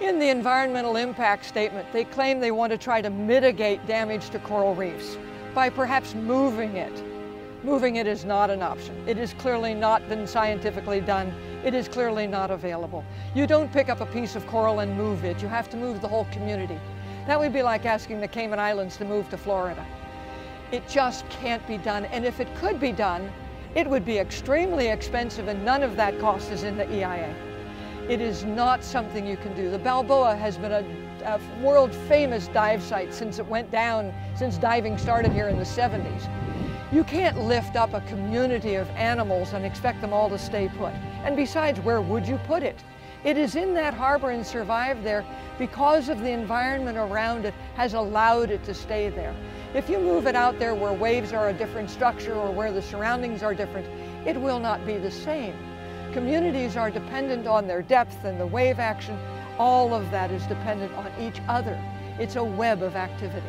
In the environmental impact statement, they claim they want to try to mitigate damage to coral reefs by perhaps moving it. Moving it is not an option. It has clearly not been scientifically done. It is clearly not available. You don't pick up a piece of coral and move it. You have to move the whole community. That would be like asking the Cayman Islands to move to Florida. It just can't be done. And if it could be done, it would be extremely expensive and none of that cost is in the EIA. It is not something you can do. The Balboa has been a, a world famous dive site since it went down, since diving started here in the 70s. You can't lift up a community of animals and expect them all to stay put. And besides, where would you put it? It is in that harbor and survived there because of the environment around it has allowed it to stay there. If you move it out there where waves are a different structure or where the surroundings are different, it will not be the same. Communities are dependent on their depth and the wave action. All of that is dependent on each other. It's a web of activity.